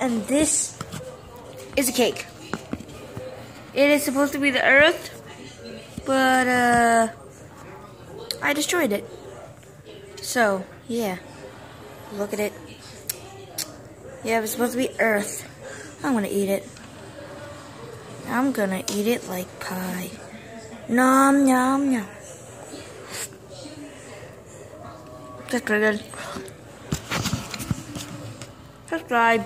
And this is a cake. It is supposed to be the earth, but uh, I destroyed it. So, yeah. Look at it. Yeah, it was supposed to be earth. I'm gonna eat it. I'm gonna eat it like pie. Nom nom nom. That's pretty good. Subscribe.